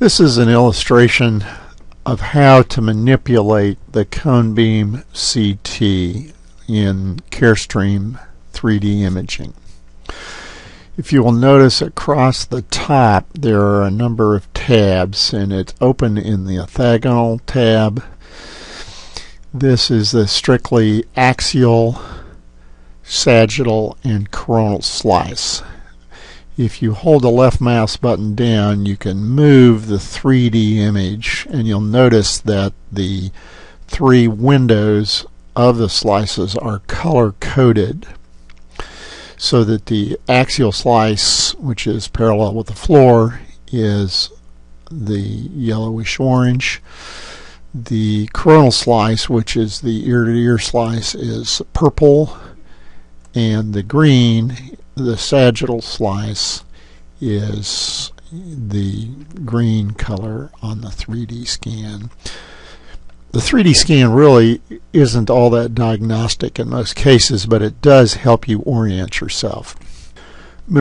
This is an illustration of how to manipulate the cone beam CT in Carestream 3D imaging. If you will notice across the top there are a number of tabs and it's open in the orthogonal tab. This is the strictly axial, sagittal, and coronal slice if you hold the left mouse button down you can move the 3D image and you'll notice that the three windows of the slices are color coded so that the axial slice which is parallel with the floor is the yellowish orange the coronal slice which is the ear to ear slice is purple and the green the sagittal slice is the green color on the 3D scan. The 3D scan really isn't all that diagnostic in most cases, but it does help you orient yourself.